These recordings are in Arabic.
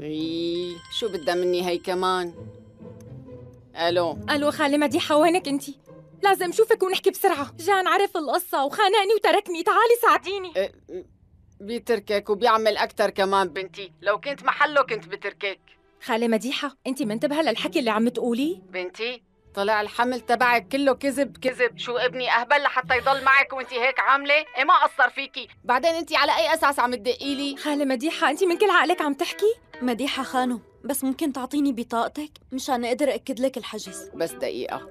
إيه شو بدها مني هي كمان؟ ألو. ألو خالة مديحة وينك انتي؟ لازم شوفك ونحكي بسرعة. جان عرف القصة وخانقني وتركني. تعالي ساعديني. إيه، بيتركك وبيعمل أكتر كمان بنتي. لو كنت محله كنت بتركك. خالة مديحة انتي منتبهة للحكي اللي عم تقوليه؟ بنتي طلع الحمل تبعك كله كذب كذب. شو ابني أهبل لحتى يضل معك وانت هيك عاملة؟ إيه ما قصر فيكي. بعدين انت على أي أساس عم تدقي لي؟ خالة مديحة انتي من كل عقلك عم تحكي؟ مديحة خانم بس ممكن تعطيني بطاقتك مشان أقدر اكد لك الحجز. بس دقيقة.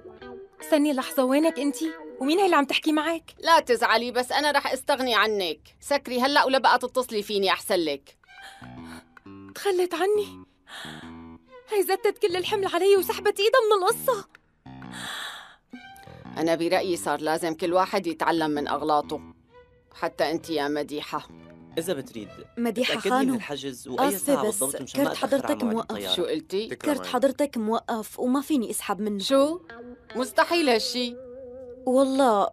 استني لحظة وينك انتي؟ ومين هي اللي عم تحكي معك؟ لا تزعلي بس أنا رح استغني عنك. سكري هلأ ولا بقى تتصلي فيني أحسن لك. تخلت عني؟ هي زتت كل الحمل علي وسحبت إيدها من القصة. أنا برأيي صار لازم كل واحد يتعلم من أغلاطه. حتى انت يا مديحة. إذا بتريد مديحة تأكدني من خانم الحجز وأي ساعة بس بالضبط مشان ما كرت حضرتك موقف. شو قلتي؟ كرت حضرتك موقف وما فيني أسحب منه. شو؟ مستحيل هالشي. والله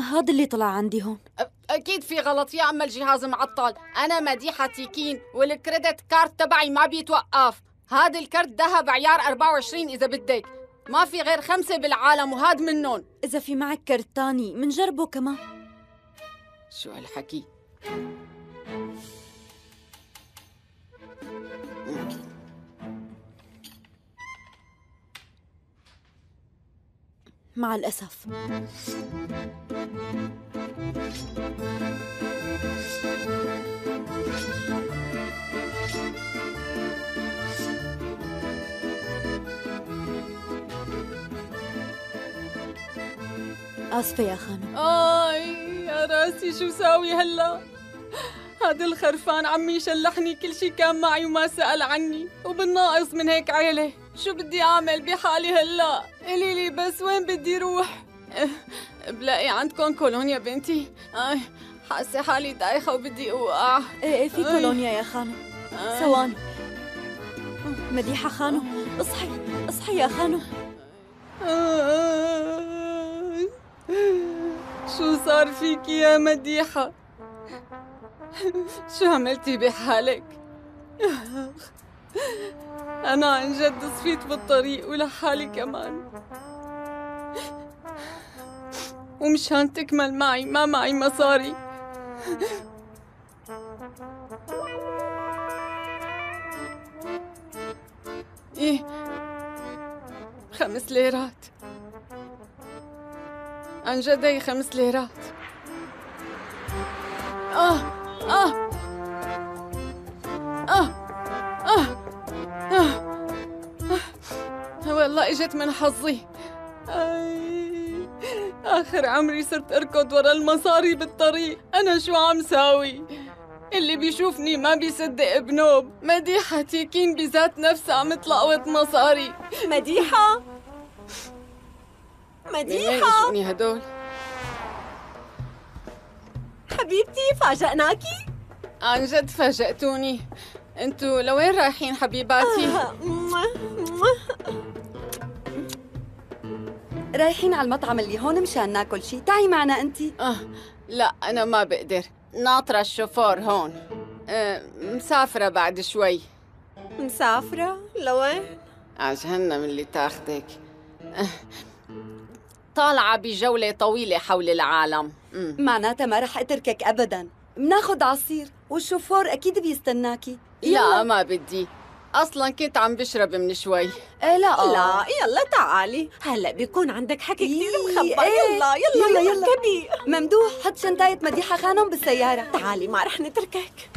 هذا اللي طلع عندي هون. أ- أكيد في غلط. يا أما الجهاز معطل. أنا مديحة تيكين والكريدت كارت تبعي ما بيتوقف. هذا الكرت ذهب عيار 24 إذا بدك. ما في غير خمسة بالعالم وهاد منهم. إذا في معك كرت تاني منجربه كمان. شو هالحكي؟ مع الأسف. آسفة يا خانم. آي يا راسي شو ساوي هلا؟ هذا الخرفان عمي يشلحني كل شي كان معي وما سأل عني وبالناقص من هيك عيلة. شو بدي أعمل بحالي هلا؟ قولي لي بس وين بدي روح؟ بلاقي عندكم كولونيا بنتي. آي حاسة حالي دايخة وبدي أوقع. إيه إيه في كولونيا يا خانم آي. ثواني مديحة خانم اصحي اصحي يا خانم آي. شو صار فيكي يا مديحة؟ شو عملتي بحالك؟ أنا عن جد صفيت بالطريق ولحالي كمان. ومشان تكمل معي ما معي مصاري. إيه خمس ليرات. عن جد هي خمس ليرات. آه آه. والله إجت من حظي. آي آخر عمري صرت أركض ورا المصاري بالطريق. أنا شو عم ساوي؟ اللي بيشوفني ما بيصدق بنوب مديحة تيكين بذات نفسها عم تلقوت مصاري. مديحة؟ مديحة؟ اجوني هدول. حبيبتي فاجأناكي؟ عن جد فاجأتوني. أنتوا لوين رايحين حبيباتي؟ رايحين على المطعم اللي هون مشان ناكل شي. تعي معنا انت آه لا أنا ما بقدر. ناطرة الشوفور هون. آه مسافرة بعد شوي. مسافرة؟ لوين؟ على جهنم اللي تاخدك. آه طالعة بجولة طويلة حول العالم. معناتها ما رح اتركك ابدا. بناخد عصير والشوفور أكيد بيستناكي. لا ما بدي. أصلا كنت عم بشرب من شوي. إيه لا لا يلا تعالي. هلأ بيكون عندك حكي كثير إيه، مخبى إيه. يلا يلا يلا، يلا. يلا. اركبي ممدوح حط شنطاية مديحة خانم بالسيارة. تعالي ما رح نتركك.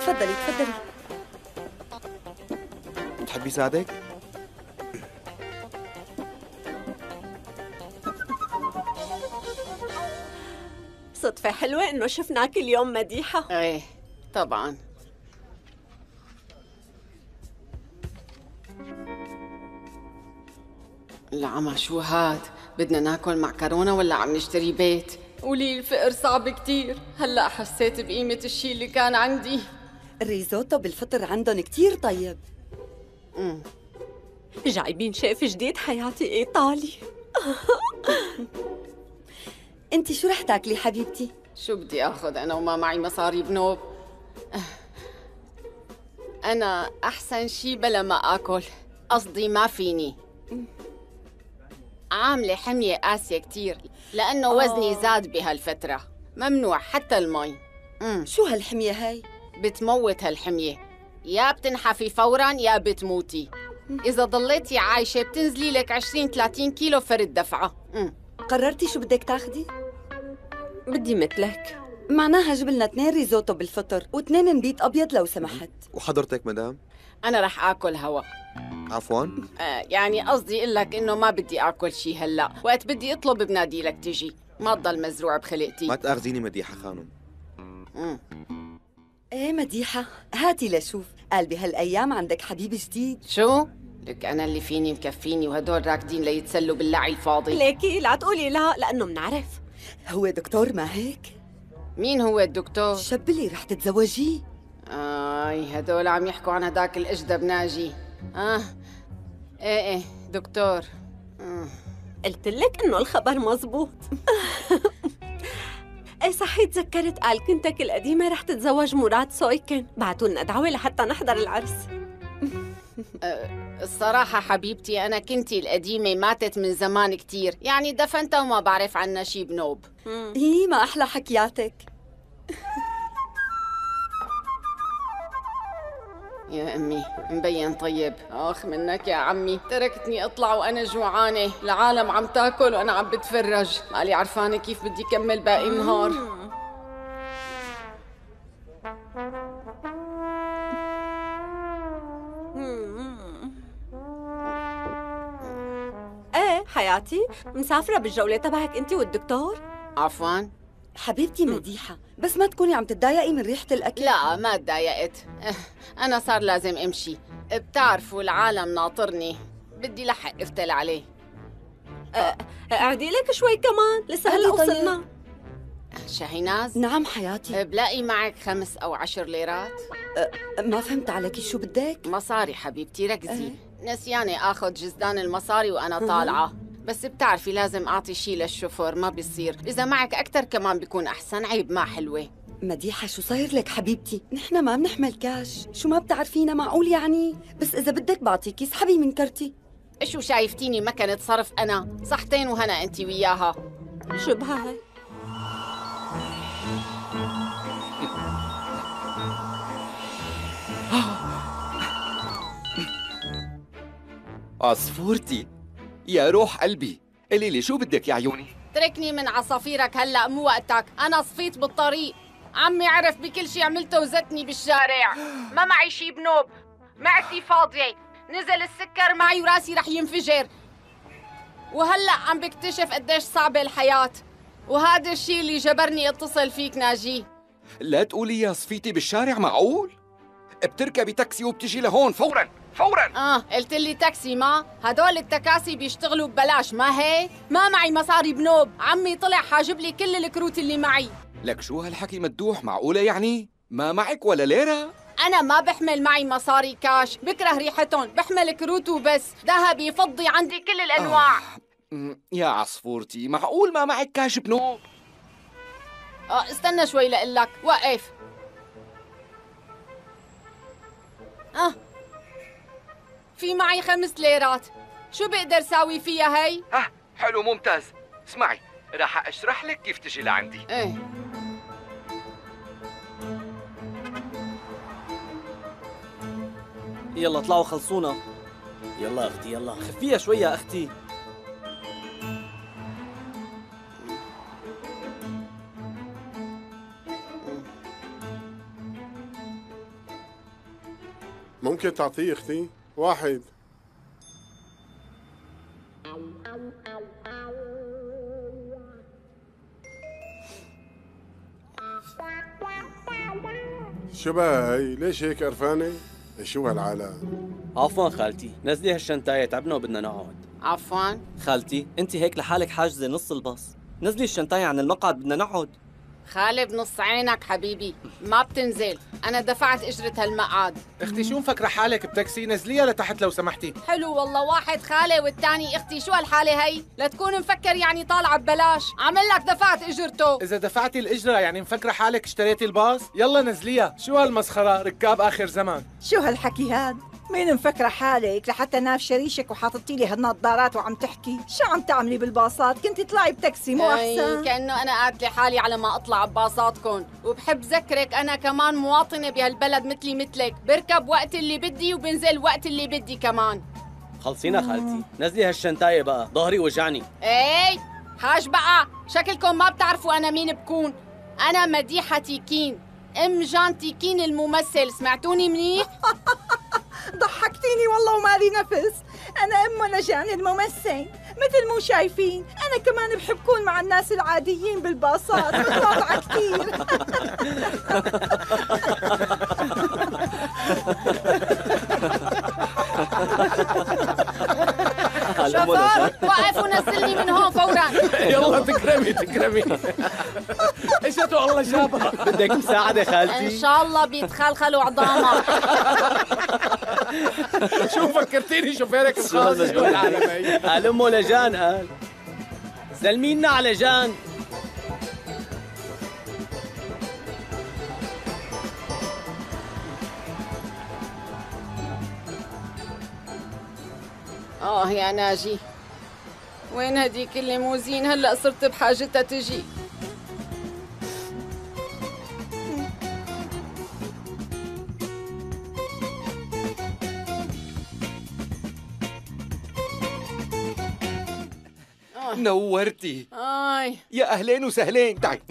تفضلي تفضلي. بتحبي ساعدك؟ صدفة حلوة إنه شفناك اليوم مديحة. إيه طبعا. العمى شو هاد؟ بدنا ناكل معكرونة ولا عم نشتري بيت؟ قولي الفقر صعب كتير. هلأ حسيت بقيمة الشي اللي كان عندي. الريزوتو بالفطر عندهم كتير طيب. جايبين شيف جديد حياتي إيطالي. انت شو رح تاكلي حبيبتي؟ شو بدي آخذ أنا وما معي مصاري بنوب؟ أنا أحسن شي بلا ما آكل. قصدي ما فيني. عاملة حمية قاسية كتير لأنه وزني زاد بهالفترة. ممنوع حتى المي. مم. شو هالحمية هاي؟ بتموت هالحمية. يا بتنحفي فورا يا بتموتي. إذا ضليتي عايشة بتنزلي لك 20 30 كيلو فرد دفعة. مم. قررتي شو بدك تاخدي؟ بدي مثلك. معناها جبلنا اثنين ريزوتو بالفطر واثنين نبيت أبيض لو سمحت. وحضرتك مدام؟ أنا رح آكل هوا. عفوا. آه يعني قصدي أقول لك إنه ما بدي آكل شي هلأ. وقت بدي أطلب بنادي لك تجي. ما تضل مزروع ما بخلقتي تأخذيني مديحة خانم. مم. إيه مديحة هاتي لشوف. قال بهالأيام عندك حبيب جديد. شو؟ لك أنا اللي فيني مكفيني وهدول راكدين ليتسلوا باللعي الفاضي. ليكي لا تقولي لا لأنه منعرف. هو دكتور ما هيك؟ مين هو الدكتور؟ الشاب اللي رح تتزوجيه آي هدول عم يحكوا عن هداك الاجدب ناجي آه. إيه إيه دكتور. مم. قلت لك إنه الخبر مزبوط. إيه صحيح تذكرت قال كنتك القديمة رح تتزوج مراد سويكن. بعتوا لنا دعوة لحتى نحضر العرس. الصراحة حبيبتي أنا كنتي القديمة ماتت من زمان كتير. يعني دفنتها وما بعرف عنها شي بنوب. هي ما أحلى حكياتك. يا أمي مبين طيب. آخ منك يا عمي. تركتني أطلع وأنا جوعانة. العالم عم تاكل وأنا عم بتفرج. مالي عرفانة كيف بدي كمل باقي النهار. إيه حياتي مسافرة بالجولة تبعك انت والدكتور؟ عفوا. حبيبتي مديحة بس ما تكوني عم تتضايقي من ريحة الأكل. لا ما تضايقت. أه، أنا صار لازم أمشي. بتعرفوا العالم ناطرني. بدي لحق أفتل عليه. أعدي لك شوي كمان لسه هلا طيب. وصلنا. شاهيناز نعم حياتي. بلاقي معك خمس أو عشر ليرات. ما فهمت عليكي شو بدك؟ مصاري حبيبتي ركزي. نسياني آخذ جزدان المصاري وأنا طالعة. بس بتعرفي لازم أعطي شي للشوفور ما بيصير. إذا معك أكثر كمان بيكون أحسن. عيب ما حلوة. مديحة شو صاير لك حبيبتي؟ نحن ما بنحمل كاش، شو ما بتعرفينا معقول يعني؟ بس إذا بدك بعطيكي اسحبي من كرتي. شو شايفتيني ما كنت صرف أنا؟ صحتين وهنا أنت وياها. شو بهاي عصفورتي يا روح قلبي. قولي لي شو بدك يا عيوني؟ تركني من عصافيرك هلأ مو وقتك. أنا صفيت بالطريق. عمي عرف بكل شي عملته وزتني بالشارع. ما معي شي بنوب. معدتي فاضية. نزل السكر معي وراسي رح ينفجر. وهلأ عم بكتشف قديش صعبة الحياة. وهذا الشي اللي جبرني اتصل فيك ناجي. لا تقولي يا صفيتي بالشارع معقول؟ بتركبي تاكسي وبتجي لهون فورا. فورا. آه قلت لي تاكسي ما هدول التكاسي بيشتغلوا ببلاش ما هيك ما معي مصاري بنوب. عمي طلع حاجب لي كل الكروت اللي معي. لك شو هالحكي مدوح؟ معقولة يعني؟ ما معك ولا ليرة؟ أنا ما بحمل معي مصاري كاش. بكره ريحتهم بحمل كروت وبس. ذهبي فضي عندي كل الأنواع. أمم، يا عصفورتي معقول ما معك كاش بنوب؟ آه استنى شوي لقلك وقف. آه. في معي خمس ليرات. شو بقدر ساوي فيها هي؟ ها حلو ممتاز. اسمعي راح أشرح لك كيف تجي لعندي. إيه. يلا اطلعوا خلصونا. يلا أختي يلا. خفيها شوي يا أختي. ممكن تعطيه أختي؟ واحد. شو بقى هي ليش هيك قرفانة؟ شو هالعالم؟ عفوا خالتي نزلي هالشنطاية تعبنا وبدنا نقعد. عفوا. خالتي انت هيك لحالك حاجزة نص الباص. نزلي الشنطاية عن المقعد بدنا نقعد. خالي بنص عينك حبيبي. ما بتنزل. أنا دفعت إجرة هالمقعد. أختي شو مفكرة حالك بتاكسي؟ نزليها لتحت لو سمحتي. حلو والله. واحد خالي والتاني أختي. شو هالحالة هي؟ لا تكون مفكر يعني طالعة ببلاش. عمل لك دفعت إجرته. إذا دفعتي الإجرة يعني مفكرة حالك اشتريتي الباص؟ يلا نزليها. شو هالمسخرة ركاب آخر زمان؟ شو هالحكي هاد؟ مين مفكرة حالك لحتى ناف شريشك وحاططي لي هالنظارات وعم تحكي؟ شو عم تعملي بالباصات؟ كنتي طلعي بتاكسي مو أي، أحسن؟ كأنه أنا قاتلة حالي على ما أطلع بباصاتكم. وبحب ذكرك أنا كمان مواطنة بهالبلد مثلي مثلك. بركب وقت اللي بدي وبنزل وقت اللي بدي كمان. خلصينا خالتي. نزلي هالشنطاية بقى. ظهري وجعني إي حاج بقى. شكلكم ما بتعرفوا أنا مين بكون. أنا مديحة تيكين. أم جان تيكين الممثل. سمعتوني منيح؟ ضحكتيني والله ومالي نفس. أنا أم نجان الممثل مثل مو شايفين. أنا كمان بحب كون مع الناس العاديين بالباصات. متواضعة كثير. شوفور وقف ونزلني من هون فورا. يلا تكرمي تكرمي. اجته الله شابها بدك مساعدة إن خالتي شاء الله بيتخلخلوا عظامك. شو فكرتيني شوفيرك الخاص. شو العالمية قال أمه لجان قال. سلمينا على جان. آه يا ناجي. وين هديك الليموزين؟ هلأ صرت بحاجتها تجي. نورتي. آي. يا أهلين وسهلين. تعي.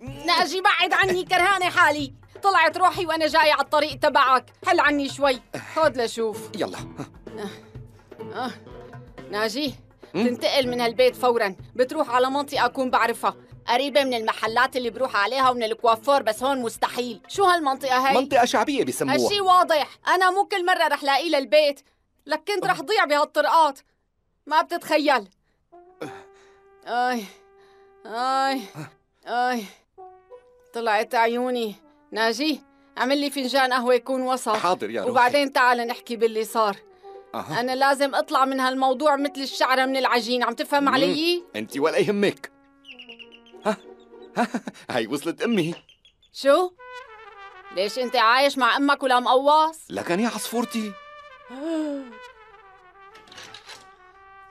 ناجي بعد عني كرهانة حالي. طلعت روحي وأنا جاية على الطريق تبعك. حل عني شوي. خذ لشوف. يلا. آه. ناجي تنتقل من هالبيت فورا. بتروح على منطقة أكون بعرفها. قريبة من المحلات اللي بروح عليها ومن الكوافور بس هون مستحيل. شو هالمنطقة هي؟ منطقة شعبية بيسموها هالشي واضح. أنا مو كل مرة رح لاقيه للبيت. لك كنت رح ضيع بهالطرقات. ما بتتخيل آي آي آي طلعت عيوني ناجي اعمل لي فنجان قهوة يكون وسط حاضر يا روحي وبعدين تعال نحكي باللي صار أها. أنا لازم أطلع من هالموضوع مثل الشعرة من العجين عم تفهم مم. علي؟ أنت ولا يهمك ها ها هاي وصلت أمي شو؟ ليش أنت عايش مع أمك ولا مقواص؟ لكن يا عصفورتي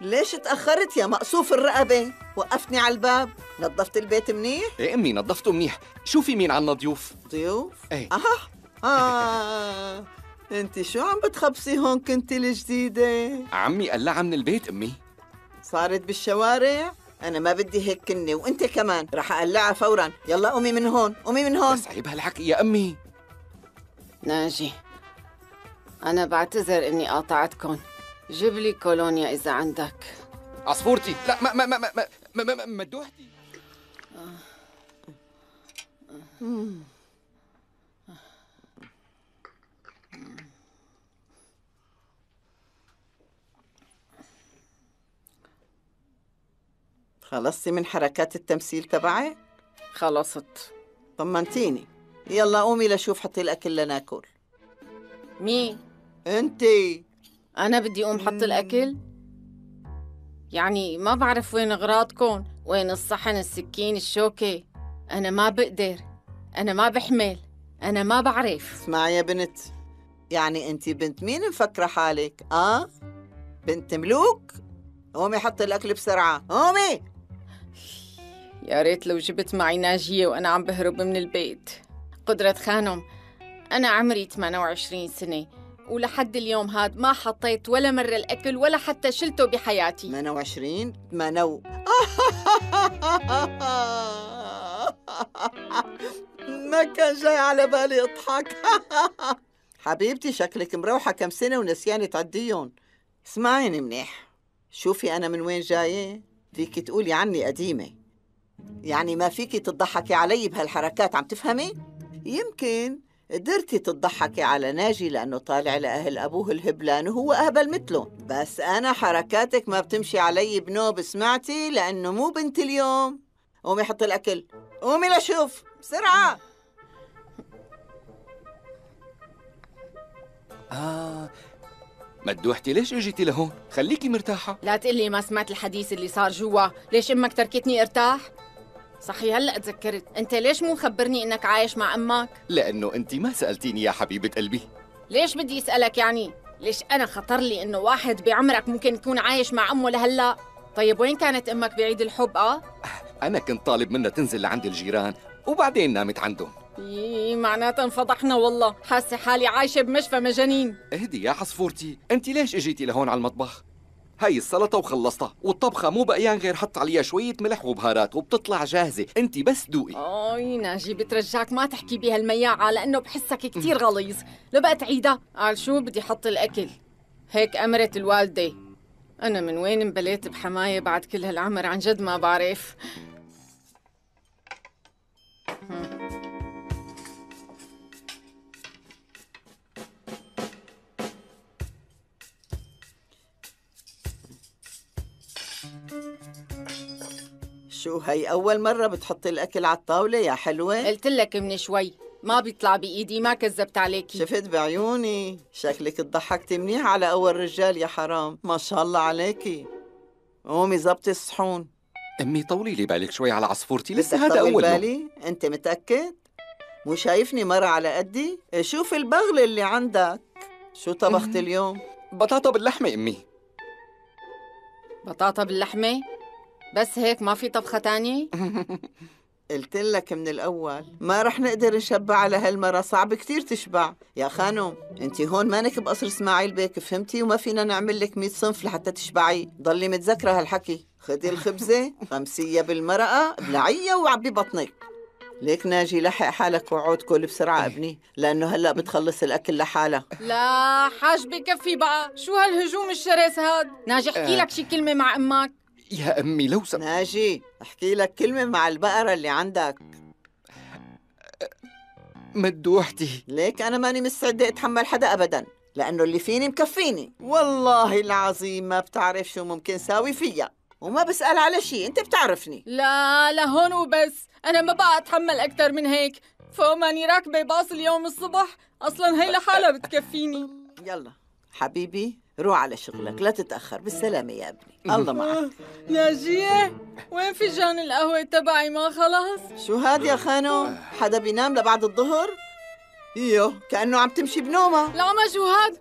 ليش تأخرت يا مقصوف الرقبة؟ وقفتني على الباب. نظفت البيت منيح؟ إيه امي نظفته منيح. شوفي مين عنا ضيوف ضيوف؟ إيه. أها. آه. أنت شو عم بتخبصي هون كنت الجديدة؟ عمي قلعها من البيت أمي. صارت بالشوارع؟ أنا ما بدي هيك كنة وأنت كمان. رح أقلعها فورا. يلا قومي من هون. قومي من هون. بس عيب هالحكي يا أمي. ناجي. أنا بعتذر إني قاطعتكم جيب لي كولونيا إذا عندك. عصفورتي. لا ما ما ما ما ما ما, ما, ما مدوحتي. خلصتي من حركات التمثيل تبعي؟ خلصت. طمنتيني. يلا قومي لشوف حطي الأكل لناكل. مين؟ أنتي. أنا بدي أقوم حط الأكل؟ يعني ما بعرف وين أغراضكم وين الصحن السكين الشوكة. أنا ما بقدر. أنا ما بحمل. أنا ما بعرف. اسمعي يا بنت. يعني أنت بنت مين مفكرة حالك؟ آه؟ بنت ملوك؟ قومي حطي الأكل بسرعة. قومي! يا ريت لو جبت معي ناجية وأنا عم بهرب من البيت. قدرة خانم أنا عمري 28 سنة. ولحد اليوم هاد ما حطيت ولا مرة الأكل ولا حتى شلته بحياتي. 28 منو ما كان جاي على بالي اضحك حبيبتي شكلك مروحة كم سنة ونسيانة تعديهم اسمعيني منيح. شوفي أنا من وين جاية. فيك تقولي عني قديمة. يعني ما فيكي تضحكي علي بهالحركات عم تفهمي؟ يمكن. قدرتي تضحكي على ناجي لأنه طالع لأهل أبوه الهبلان وهو أهبل مثله. بس أنا حركاتك ما بتمشي علي بنوب سمعتي؟ لأنه مو بنت اليوم. قومي حط الأكل. قومي لشوف. بسرعة. آه. مدوحتي ليش اجيتي لهون؟ خليكي مرتاحة. لا تقلي ما سمعت الحديث اللي صار جوا، ليش أمك تركتني ارتاح؟ صحيح هلا تذكرت. انت ليش مو مخبرني انك عايش مع أمك؟ لأنه أنت ما سألتيني يا حبيبة قلبي. ليش بدي أسألك يعني؟ ليش أنا خطر لي إنه واحد بعمرك ممكن يكون عايش مع أمه لهلا؟ طيب وين كانت أمك بعيد الحب آه؟ أنا كنت طالب منها تنزل لعند الجيران وبعدين نامت عندهم. يي معناتها انفضحنا والله. حاسة حالي عايشة بمشفى مجانين. اهدي يا عصفورتي. انت ليش إجيتي لهون على المطبخ؟ هاي السلطة وخلصتها والطبخة مو بقيان غير حط عليها شوية ملح وبهارات وبتطلع جاهزة أنت بس دوقي. اي ناجي بترجاك ما تحكي بهالمياعة لأنه بحسك كتير غليظ. لو بقى تعيدها قال شو بدي حط الأكل؟ هيك أمرت الوالدة. أنا من وين انبليت بحماية بعد كل هالعمر؟ عن جد ما بعرف. شو هي أول مرة بتحطي الأكل على الطاولة يا حلوة؟ قلت لك من شوي. ما بيطلع بإيدي ما كذبت عليكي شفت بعيوني. شكلك تضحكتي منيح على أول رجال يا حرام. ما شاء الله عليكي قومي زبطي الصحون. أمي طولي لي بالك شوي على عصفورتي. لسه هذا طول أول يوم. بالي؟ أنت متأكد؟ مو شايفني مرة على قدي؟ شوف البغل اللي عندك. شو طبخت اليوم؟ بطاطا باللحمة أمي. بطاطا باللحمة؟ بس هيك ما في طبخة تانية قلت لك من الأول ما رح نقدر نشبع على هالمرة صعب كتير تشبع. يا خانم انت هون مانك بقصر إسماعيل بيك فهمتي؟ وما فينا نعمل لك 100 صنف لحتى تشبعي. ضلي متذكرة هالحكي. خدي الخبزة غمسية بالمرقة ابلعيها وعبي بطنك ليك ناجي لحق حالك وعود كل بسرعة ابني لأنه هلأ بتخلص الأكل لحالها لا حاج بكفي بقى. شو هالهجوم الشرس هاد؟ ناجي أحكي آه. لك شي كلمة مع أمك. يا أمي لو سم... ناجي أحكي لك كلمة مع البقرة اللي عندك. مدوحتي ليك أنا ماني مستعدة أتحمل حدا أبدا لأنه اللي فيني مكفيني. والله العظيم ما بتعرف شو ممكن ساوي فيها وما بسأل على شيء أنت بتعرفني. لا لهون وبس. أنا ما بقى أتحمل أكتر من هيك. فوق ماني راكبة باص اليوم الصبح أصلا هي لحالها بتكفيني. يلا حبيبي. روح على شغلك لا تتأخر بالسلامة يا ابني. الله معك. ناجية وين فنجان القهوة تبعي؟ ما خلص شو هاد يا خانو؟ حدا بينام لبعد الظهر؟ إيوه كأنه عم تمشي بنومة. لا ما شو هاد.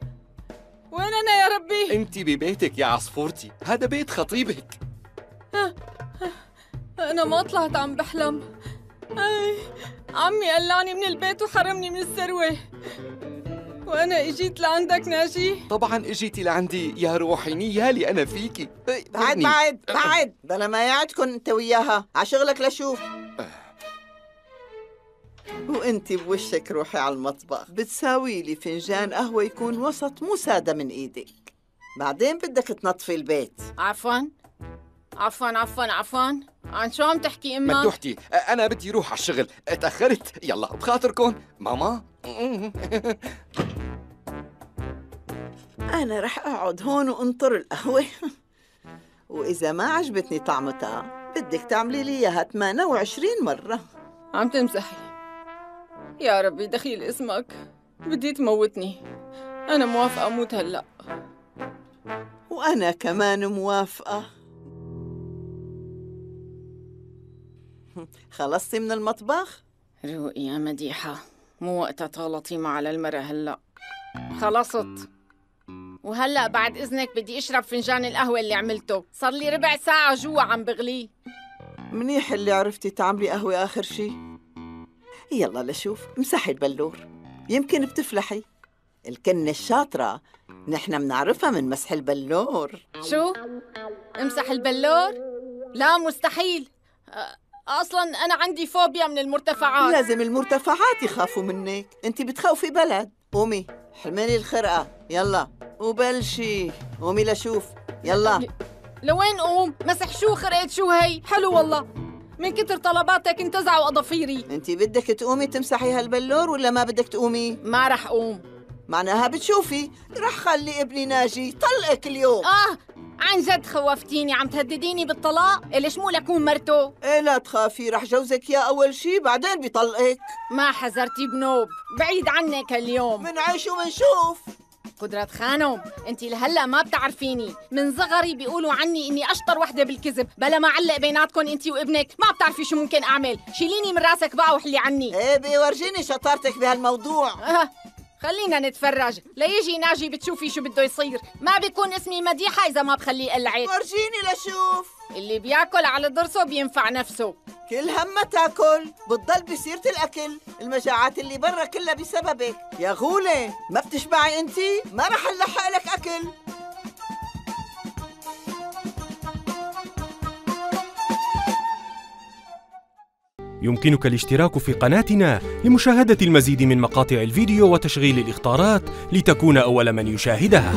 وين أنا يا ربي؟ أنت ببيتك يا عصفورتي. هذا بيت خطيبك. أنا ما طلعت عم بحلم. أي عمي قلعني من البيت وحرمني من الثروة. وأنا إجيت لعندك ناجي. طبعا إجيتي لعندي يا روحي نيالي أنا فيكي بعد ابني. بعد بعد. بلا ما يعدكن أنت وياها. على شغلك لشوف وأنت بوشك روحي على المطبخ. بتساوي لي فنجان قهوة يكون وسط مو سادة من إيدك. بعدين بدك تنظفي البيت. عفوا. عفوا عفوا عفوا. عن شو عم تحكي أمك؟ مدوحتي أنا بدي روح على الشغل. تأخرت. يلا بخاطركم ماما. أنا رح أقعد هون وأنطر القهوة. وإذا ما عجبتني طعمتها بدك تعملي لي إياها 28 مرة. عم تمزحي يا ربي دخيل اسمك. بدي تموتني. أنا موافقة أموت هلأ. وأنا كمان موافقة. خلصتي من المطبخ؟ روقي يا مديحة. مو وقتها تغلطي على المرة هلأ. خلصت. وهلأ بعد إذنك بدي أشرب فنجان القهوة اللي عملته. صار لي ربع ساعة جوا عم بغليه منيح اللي عرفتي تعملي قهوة آخر شي. يلا لشوف امسحي البلور. يمكن بتفلحي. الكنة الشاطرة. نحن منعرفها من مسح البلور. شو؟ امسح البلور؟ لا مستحيل. أصلا أنا عندي فوبيا من المرتفعات. لازم المرتفعات يخافوا منك. انت بتخوفي بلد. قومي حملي الخرقة. يلا. وبلشي قومي لشوف. يلا. لوين قوم؟ مسح شو خرقة شو هي؟ حلو والله. من كتر طلباتك انتزعوا أظافيري. انت بدك تقومي تمسحي هالبلور ولا ما بدك تقومي؟ ما رح قوم معناها بتشوفي. رح خلي ابني ناجي طلقك اليوم. آه عن جد خوفتيني. عم تهدديني بالطلاق؟ ليش مو لكون مرته؟ إيه لا تخافي. رح جوزك يا أول شي بعدين بيطلقك ما حذرتي بنوب. بعيد عنك اليوم. منعيش ومنشوف. قدرة خانم انت لهلا ما بتعرفيني. من صغري بيقولوا عني إني أشطر وحدة بالكذب. بلا ما علق بيناتكم انت وابنك. ما بتعرفي شو ممكن أعمل. شيليني من راسك بقى وحلي عني. إيه بيورجيني شطارتك بهالموضوع. أه. خلينا نتفرج. ليجي ناجي بتشوفي شو بده يصير. ما بيكون اسمي مديحة إذا ما بخليه قلعت ورجيني لشوف اللي بياكل على ضرسه بينفع نفسه. كل همة تاكل بتضل بسيرة الأكل. المجاعات اللي برا كلها بسببك. يا غولة ما بتشبعي انتي ما رح نلحق لك أكل. يمكنك الاشتراك في قناتنا لمشاهدة المزيد من مقاطع الفيديو وتشغيل الإخطارات لتكون أول من يشاهدها.